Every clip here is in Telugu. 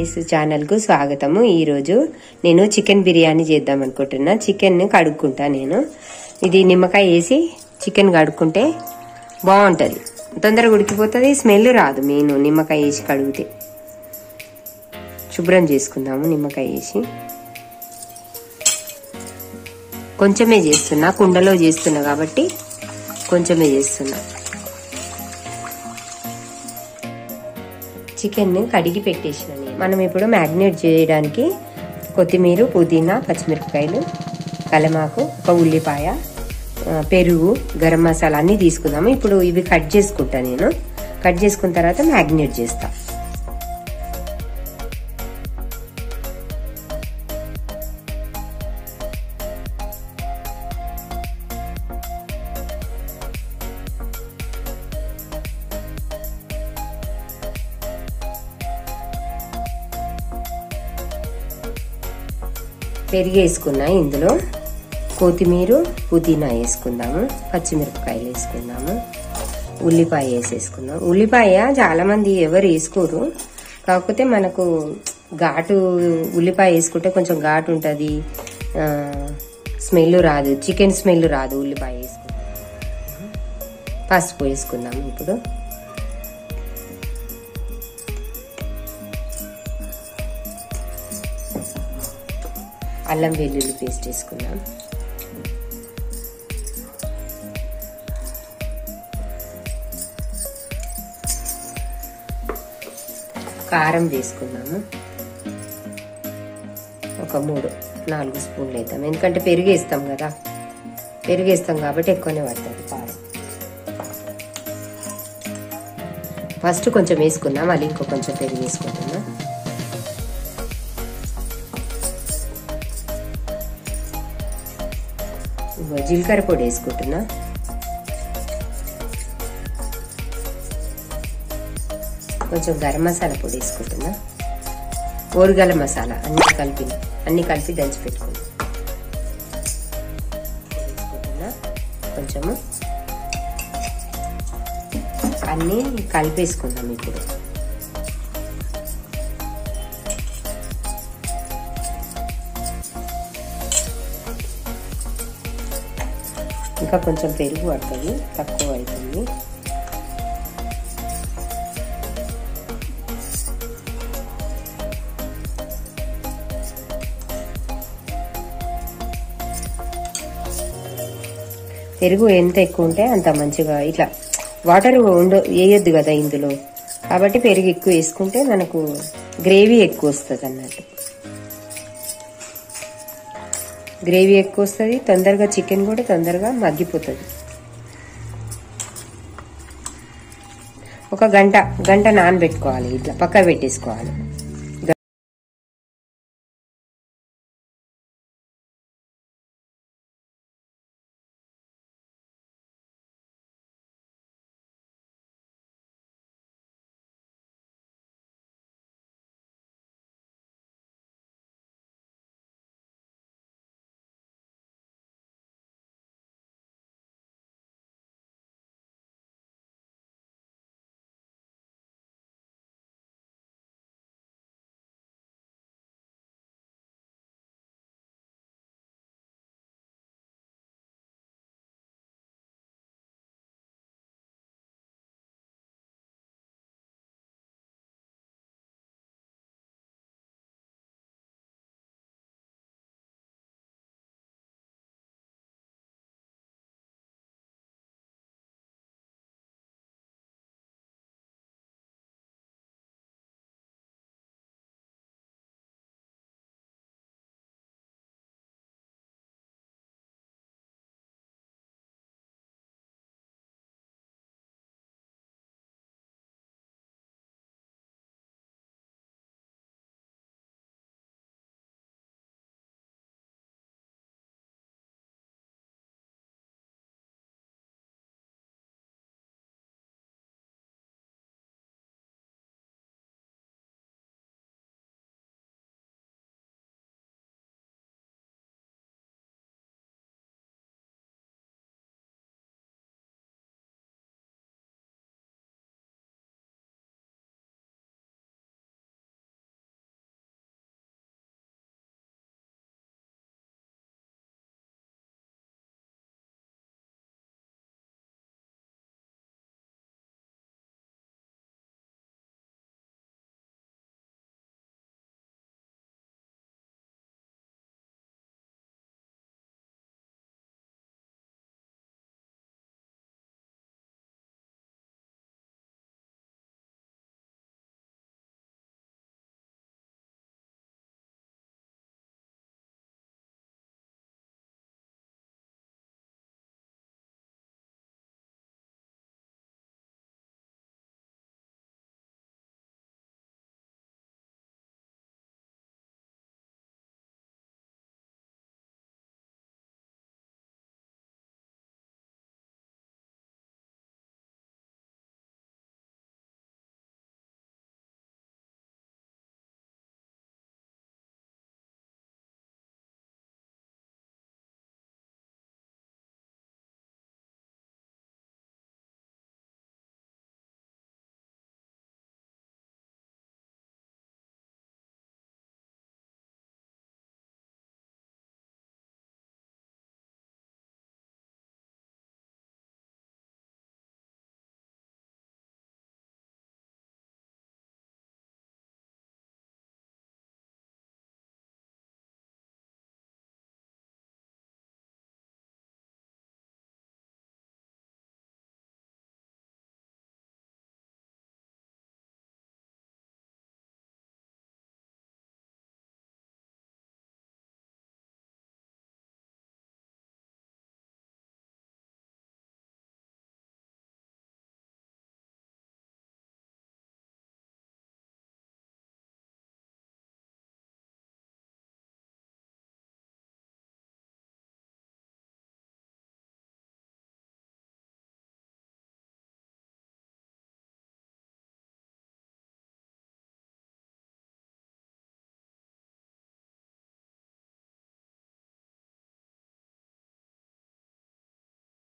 ఏసు ఛానల్కు స్వాగతము. ఈరోజు నేను చికెన్ బిర్యానీ చేద్దాం అనుకుంటున్నా. చికెన్ కడుక్కుంటా నేను. ఇది నిమ్మకాయ వేసి చికెన్ కడుక్కుంటే బాగుంటుంది తొందరగా ఉడికిపోతుంది స్మెల్ రాదు మెయిన్ నిమ్మకాయ వేసి కడిగితే. శుభ్రం చేసుకుందాము నిమ్మకాయ వేసి. కొంచెమే చేస్తున్నా కుండలో చేస్తున్నా కాబట్టి కొంచెమే చేస్తున్నా. చికెన్ కడిగి పెట్టేసిన మనం ఇప్పుడు మ్యాగ్నేట్ చేయడానికి కొత్తిమీర పుదీనా పచ్చిమిరపకాయలు కలమాకు ఒక ఉల్లిపాయ పెరుగు గరం మసాలా అన్నీ తీసుకుందాము. ఇప్పుడు ఇవి కట్ చేసుకుంటా నేను. కట్ చేసుకున్న తర్వాత మ్యాగ్నేట్ చేస్తాను పెరిగి వేసుకున్నా ఇందులో కొత్తిమీర పుదీనా వేసుకుందాము పచ్చిమిరపకాయలు వేసుకుందాము ఉల్లిపాయ వేసేసుకుందాం. ఉల్లిపాయ చాలామంది ఎవరు వేసుకోరు. కాకపోతే మనకు ఘాటు ఉల్లిపాయ వేసుకుంటే కొంచెం ఘాటు ఉంటుంది. స్మెల్ రాదు. చికెన్ స్మెల్ రాదు ఉల్లిపాయ వేసుకుందాం పసుపు వేసుకుందాం ఇప్పుడు. అల్లం వెల్లుల్లి పేస్ట్ వేసుకున్నాం కారం వేసుకున్నాము ఒక మూడు నాలుగు స్పూన్లు వేద్దాం. ఎందుకంటే పెరుగు వేస్తాం కదా. పెరుగు వేస్తాం కాబట్టి ఎక్కువనే పడుతుంది కారం. ఫస్ట్ కొంచెం వేసుకుందాం మళ్ళీ ఇంకో కొంచెం పెరుగు జీలకర్ర పొడి వేసుకుంటున్నా. కొంచెం గరం మసాలా పొడి వేసుకుంటున్నా. ఓరుగల మసాలా అన్ని కలిపి అన్ని కలిపి దంచి పెట్టుకున్నా కొంచెము. అన్నీ కలిపేసుకుందాం ఇప్పుడు. ఇంకా కొంచెం పెరుగు పడుతుంది తక్కువ అవుతుంది. పెరుగు ఎంత ఎక్కువ ఉంటే అంత మంచిగా ఇట్లా వాటర్ ఉండ వేయొద్దు కదా ఇందులో. కాబట్టి పెరుగు ఎక్కువ వేసుకుంటే మనకు గ్రేవీ ఎక్కువ వస్తుంది అన్నట్టు గ్రేవీ ఎక్కువ వస్తుంది తొందరగా చికెన్ కూడా తొందరగా మగ్గిపోతుంది. ఒక గంట గంట నానబెట్టుకోవాలి ఇట్లా పక్క పెట్టేసుకోవాలి.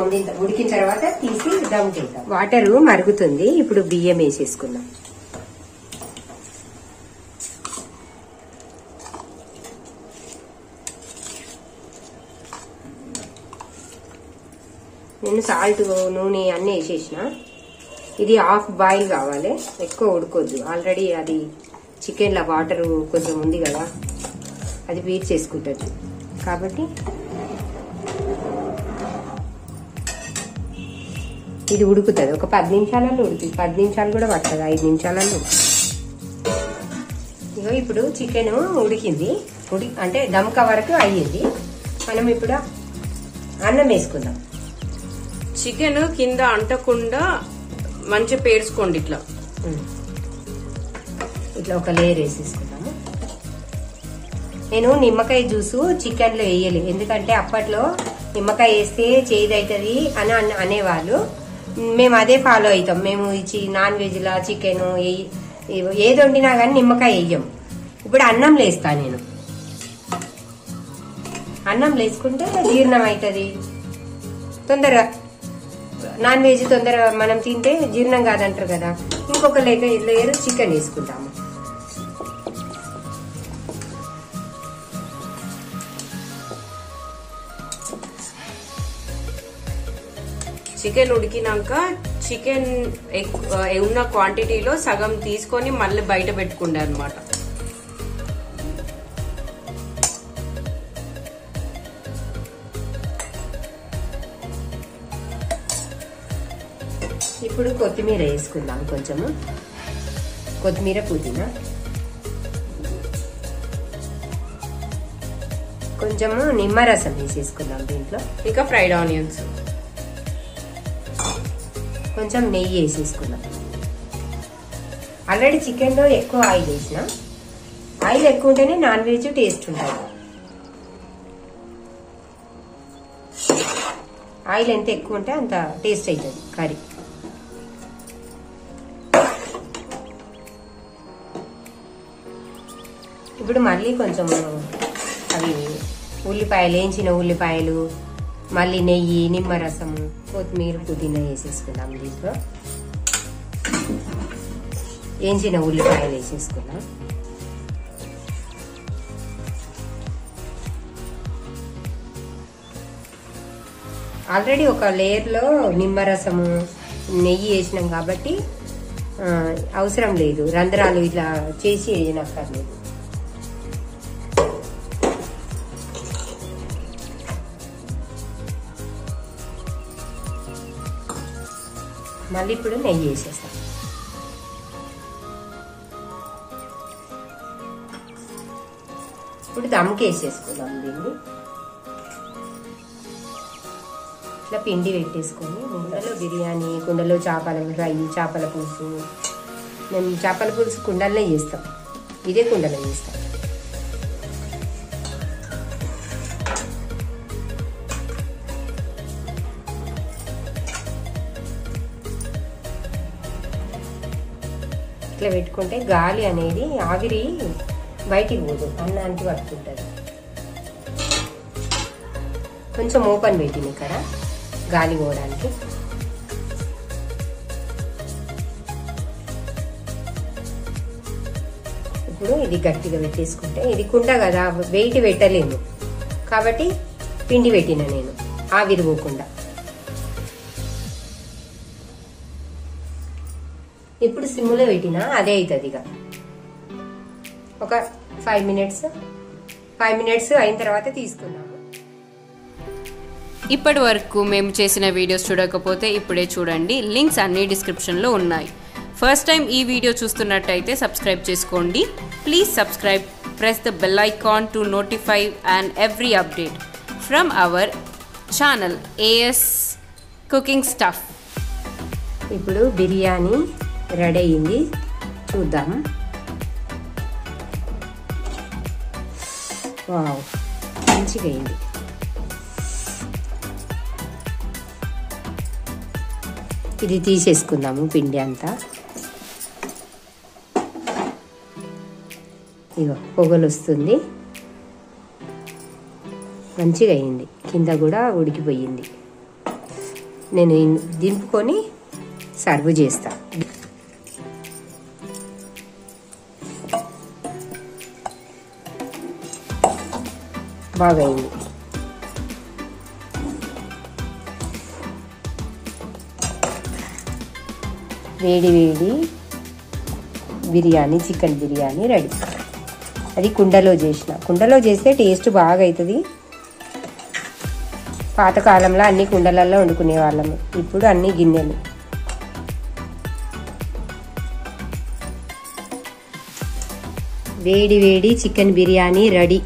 ఉడికిన- తర్వాత తీసి దమ్ చేద్దాం. వాటర్ మరుగుతుంది. ఇప్పుడు బియ్యం వేసేసుకుందాం. నేను సాల్ట్ నూనె అన్నీ వేసేసిన. ఇది హాఫ్ బాయిల్ కావాలి. ఎక్కువ ఉడకొద్దు. ఆల్రెడీ అది చికెన్లో వాటర్ కొంచెం ఉంది కదా. అది వీట్ చేసుకుంటుంది. కాబట్టి ఇది ఉడుకుతుంది. ఒక పది నిమిషాలలో ఉడుకుతుంది. పది నిమిషాలు కూడా పడుతుంది ఐదు నిమిషాలలో ఇగో ఇప్పుడు చికెన్ ఉడికింది. ఉడి అంటే దమ్క వరకు అయ్యింది. మనం ఇప్పుడు అన్నం వేసుకుందాం. చికెన్ కింద అంటకుండా మంచిగా పేర్చుకోండి ఇట్లా. ఇట్లా ఒక లేయర్ వేసేసుకుందాము. నేను నిమ్మకాయ జ్యూసు చికెన్లో వేయలే. ఎందుకంటే అప్పట్లో నిమ్మకాయ వేస్తే చేదు అవుతుంది అని అనేవాళ్ళు. మేము అదే ఫాలో అవుతాం. మేము ఇచ్చి నాన్ వెజ్లా చికెన్ ఏది వండినా కానీ నిమ్మకాయ వేయం. ఇప్పుడు అన్నం లేస్తా నేను. అన్నం లేసుకుంటే జీర్ణం అవుతుంది తొందరగా నాన్ వెజ్ తొందరగా మనం తింటే జీర్ణం కాదంటారు కదా. ఇంకొక లేక లేరు చికెన్ వేసుకుంటాము. చికెన్ ఉడికినాక చికెన్ ఉన్న క్వాంటిటీలో సగం తీసుకొని మళ్ళీ బయట పెట్టుకుండే అనమాట ఇప్పుడు కొత్తిమీర వేసుకుందాం కొంచెము. కొత్తిమీర పుదీనా. కొంచెము నిమ్మరసం వేసేసుకుందాం దీంట్లో. ఇంకా ఫ్రైడ్ ఆనియన్స్. కొంచెం నెయ్యి వేసేసుకున్నాం ఆల్రెడీ చికెన్లో ఎక్కువ ఆయిల్ వేసిన. ఆయిల్ ఎక్కువ ఉంటేనే నాన్ వెజ్ టేస్ట్ ఉంటుంది. ఆయిల్ ఎంత ఎక్కువ ఉంటే అంత టేస్ట్ అవుతుంది కర్రీ. ఇప్పుడు మళ్ళీ కొంచెం అవి ఉల్లిపాయలు వేయించిన ఉల్లిపాయలు మళ్ళీ నెయ్యి నిమ్మరసము కొత్తిమీర పుదీనా వేసేసుకుందాం దీంట్లో. వేయించిన ఉల్లిపాయలు వేసేసుకుందాం. ఆల్రెడీ ఒక లేయర్లో నిమ్మరసము నెయ్యి వేసినాం కాబట్టి అవసరం లేదు. రంధ్రాలు ఇట్లా చేసి వేయనక్కర్లేదు. మళ్ళీ ఇప్పుడు నెయ్యి వేసేస్తాం. ఇప్పుడు దమ్కి వేసేసుకుందాం దీన్ని. ఇట్లా పిండి పెట్టేసుకొని కుండలో బిర్యానీ కుండలో చేపల ఫ్రై చేపల పులుసు. మేము చేపల పులుసు కుండలనే చేస్తాం. ఇదే కుండలో చేస్తాం. ఇట్లా పెట్టుకుంటే గాలి అనేది ఆవిరి బయటికి పోదు అన్నానికి పట్టుకుంటుంది. కొంచెం ఓపెన్ పెట్టింది ఇక్కడ గాలి పోవడానికి. ఇప్పుడు ఇది గట్టిగా పెట్టేసుకుంటే ఇది కుండ కదా వెయిట్ పెట్టలేము. కాబట్టి పిండి పెట్టిన నేను ఆవిరి పోకుండా. ఇప్పుడు సిమ్లో పెట్టినా అదే అవుతుంది ఇక. ఒక ఫైవ్ మినిట్స్ ఫైవ్ మినిట్స్ అయిన తర్వాత తీసుకుందాము. ఇప్పటి వరకు మేము చేసిన వీడియోస్ చూడకపోతే ఇప్పుడే చూడండి. లింక్స్ అన్ని డిస్క్రిప్షన్లో ఉన్నాయి. ఫస్ట్ టైం ఈ వీడియో చూస్తున్నట్టయితే సబ్స్క్రైబ్ చేసుకోండి. Please subscribe press the bell icon to notify and every update from our channel AS cooking stuff ఇప్పుడు బిర్యానీ రెడీ అయింది చూద్దాం వావ్ మంచిగా అయింది. ఇది తీసేసుకుందాము పిండి అంతా. ఇగో పొగలు వస్తుంది మంచిగా అయింది. కింద కూడా ఉడికిపోయింది. నేను దింపుకొని సర్వ్ చేస్తాను బాగా అయింది వేడి వేడి బిర్యానీ చికెన్ బిర్యానీ రెడీ. అది కుండలో చేసిన. కుండలో చేస్తే టేస్ట్ బాగా అవుతుంది పాతకాలంలో అన్ని కుండలలో వండుకునే వాళ్ళము ఇప్పుడు అన్ని గిన్నెలు. వేడి వేడి చికెన్ బిర్యానీ రెడీ.